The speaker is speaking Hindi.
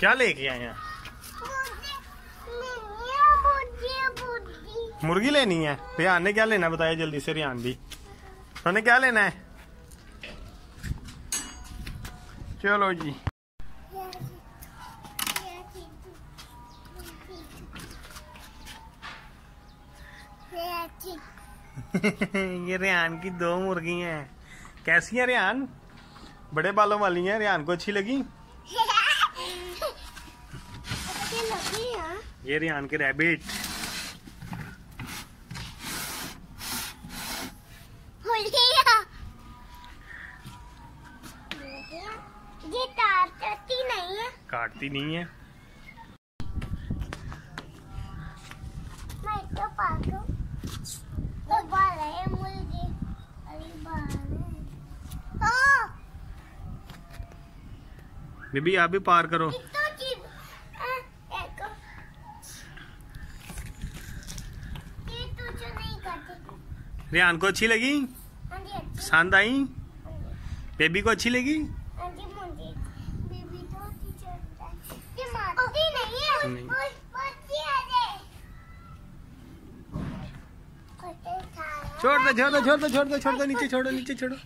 क्या लेके आए हैं? मुर्गी लेनी है। रियान ने क्या लेना बताया जल्दी से रियान भी। उन्होंने क्या लेना है? चलो जी। ये रियान की दो मुर्गी हैं। कैसी है रियान बड़े बालों वाली हैं। रियान को अच्छी लगी? ये रियान के रैबिट ये तार चलती नहीं है। काटती नहीं है। मैं तो तो बाल है मुर्गी। अरे बाल बेबी आप भी पार करो तो चीज़ हाँ, देखो ये तुझे नहीं रियान को अच्छी लगी? शांत पसंद आई? बेबी को अच्छी लगी? हाँ जी मुझे बेबी तो अच्छी है। है। छोड़ दो छोड़ दो छोड़ दो छोड़ दो छोड़ दो नीचे छोड़ो नीचे छोड़ो